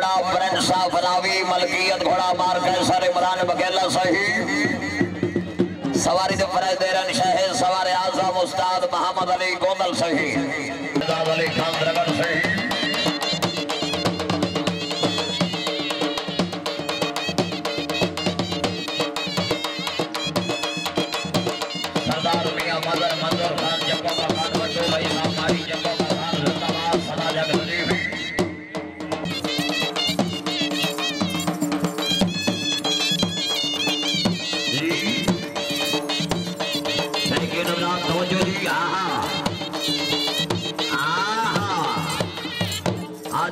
घोड़ा ब्रन साफ़ रावी मलकियत घोड़ा मार कैसर इमरान बकेला सही। सवारी दे फरज देरन शहे, सवार आज़म उस्ताद मोहम्मद अली गोंदल सही। अली खान द्रगन सही।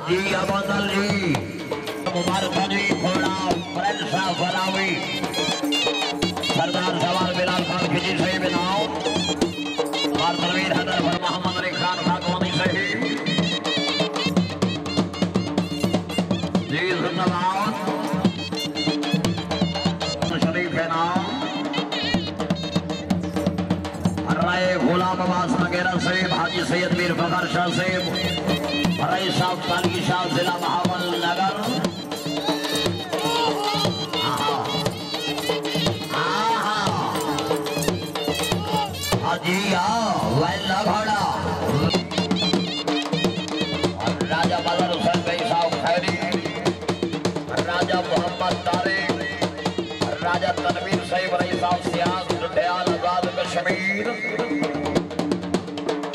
आजी अबदल जी मुबारक जी बनावी सरदार सवार बिलाल खान खिजी सही बनाओ और तनवीर हैदर फर मोहम्मद अली खान खाकवानी सही जी जिंदाबाद शरीफ है नाम राय गुलाम अब्बास वगैरह से हाजी सैयद मीर फखर शाह से रईस साहब तालगी शाह जिला महावल नगर घोड़ा राजा बदर राजा मोहम्मद तारिक। राजा तनवीर साहब कश्मीर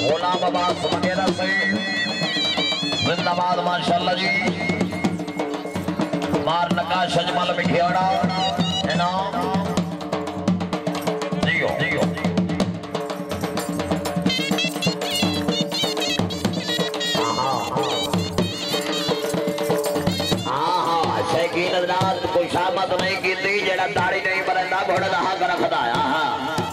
गुलाम अब्बास वगैरह जिंदाबाद, माशाल्लाह जी। मार नकाश अजमल मिठियाड़ा ना? जियो जियो। कोई शामत नहीं की जेड़ा दाढ़ी नहीं बनता घोड़ा दहा कर रखता हाँ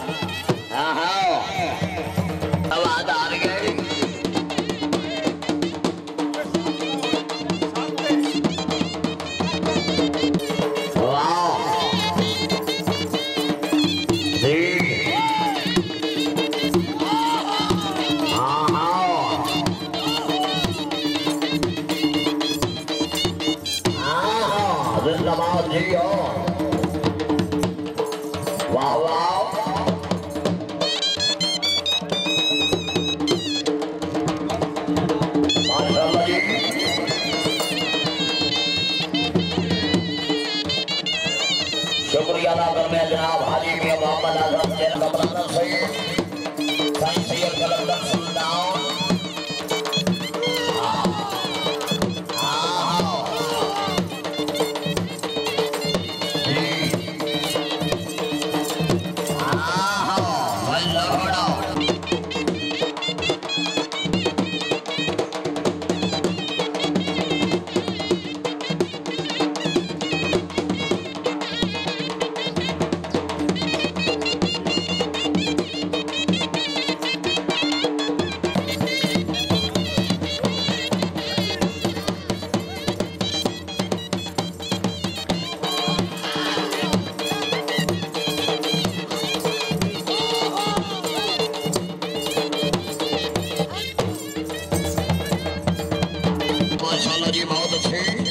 जी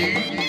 you.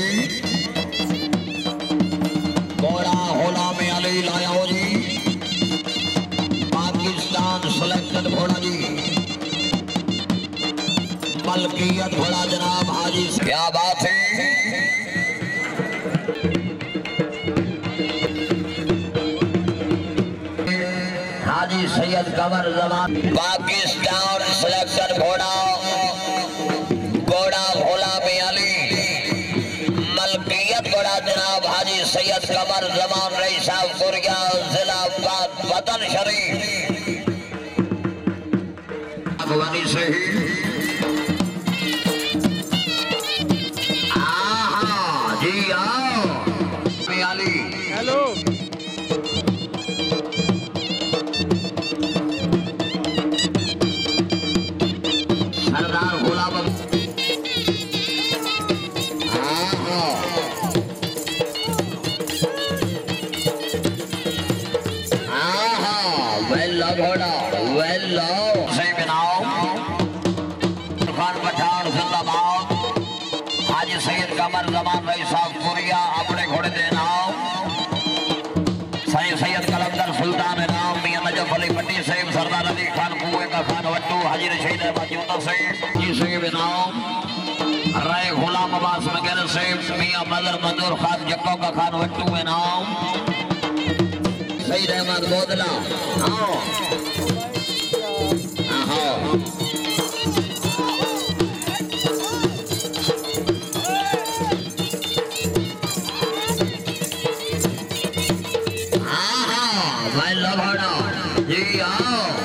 जी। बहुत होला में अली लाया जी। पाकिस्तान सिलेक्टेड घोड़ा जी। मलकियत घोड़ा जनाब हाजी क्या बात है? सैयद कमर जमान पाकिस्तान घोड़ा घोड़ा। सैयद कमर जमान रही साहब कुरिया जिला वतन शरीफ। अगवानी से हाजी सैयद कमर जमान रई साहब कुरिया अपने घोड़े दे नाम। सही सैयद कलंदर सुल्तान नाम, मियाँ नजफ अली पट्टी साहिब, सरदार अली खान, कुएँ का खान, वट्टू हाजी रशीद अहमद साहिब जी साहिब नाम। राय गुलाम अब्बास वगैरह साहिब, मियाँ मदर मंजूर खान, जक्को का खान, वट्टू में नाम। सईद अहमद बोदला। आओ आओ मैं लभाड़ा जी आओ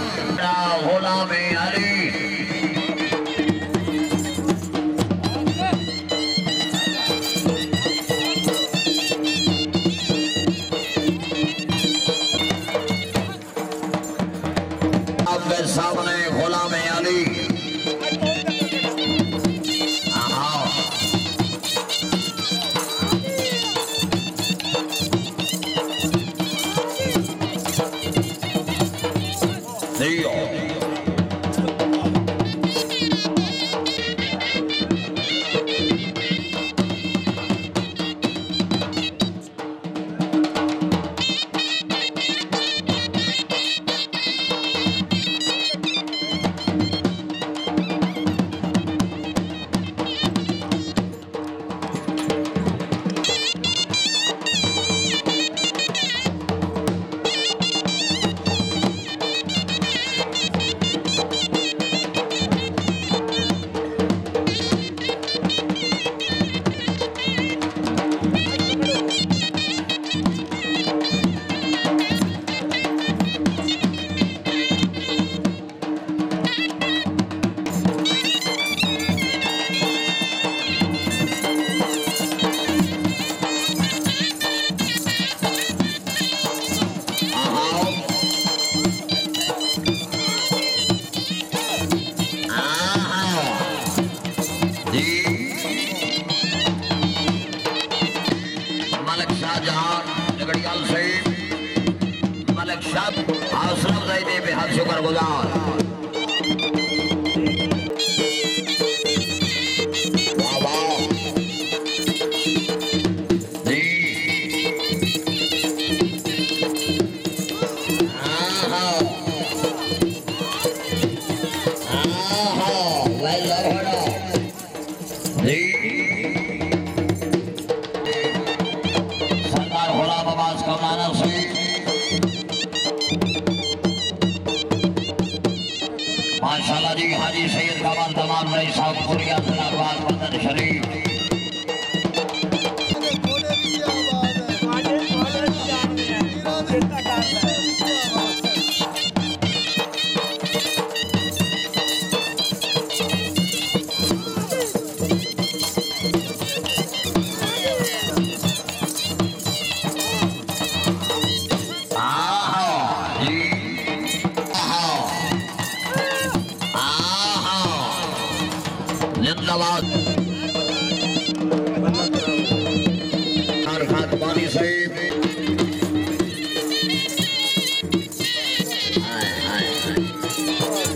मलक शाहजहां झगड़ियाल से मलक शाह हौसला अफजाई दे बेहद शुक्रगुजार। तमाम नई साउथ कोरिया शरीफ All right.